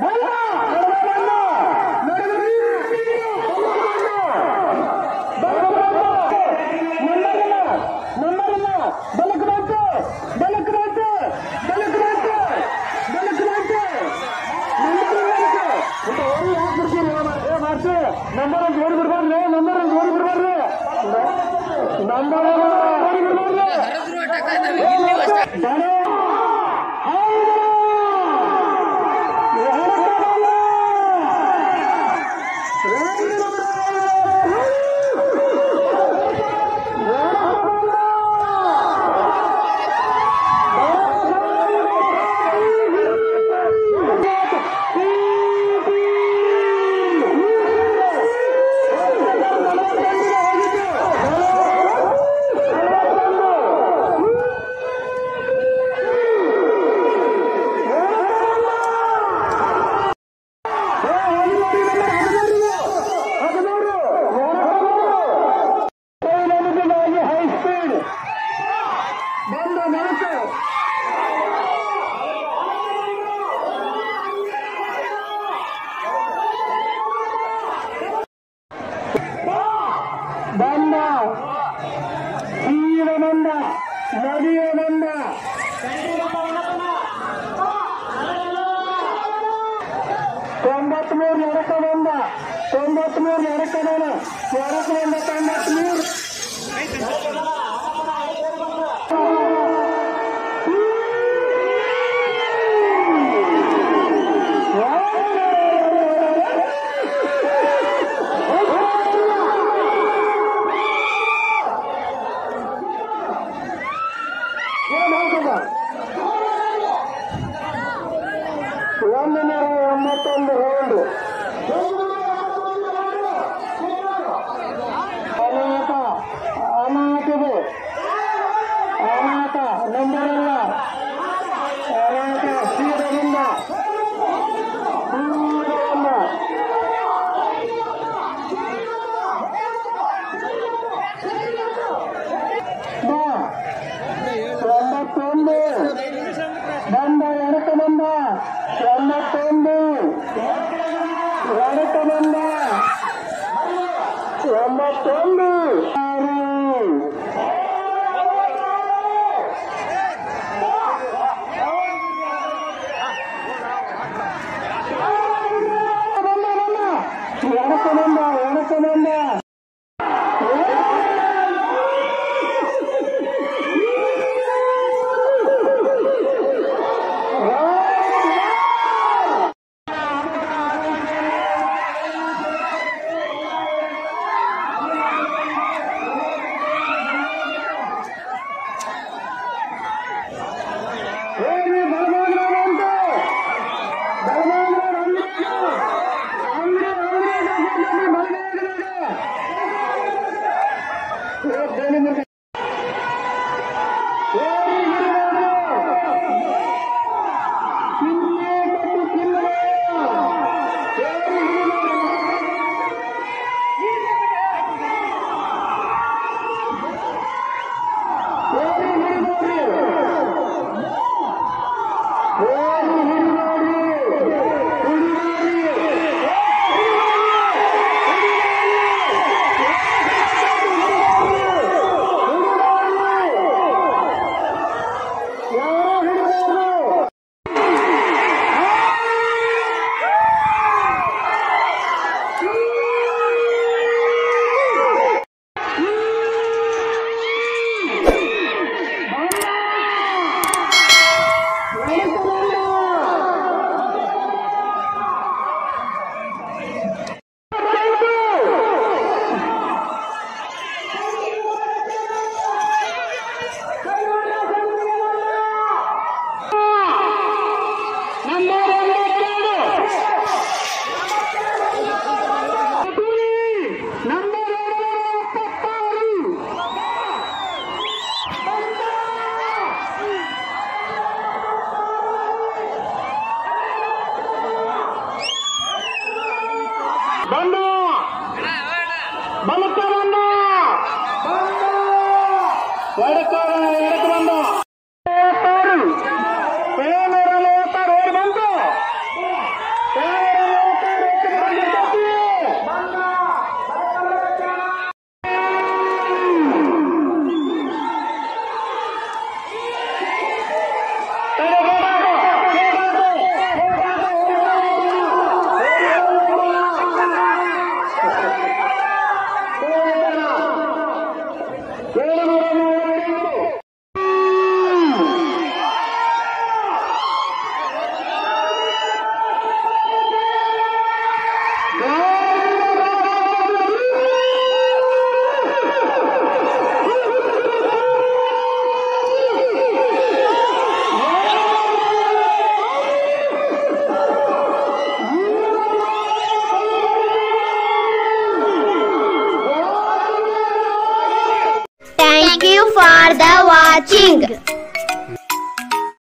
Vai lá! Tombak telur yang rekan Anda, tombak telur yang rekan Anda, suara kelembek. ಒಂದು ನೂರ ಎಂಬತ್ತೊಂದು round Come on now, come on now. வணக்கம் அண்ணா வணக்கம் இடக்கு வந்தா Thank you for the watching.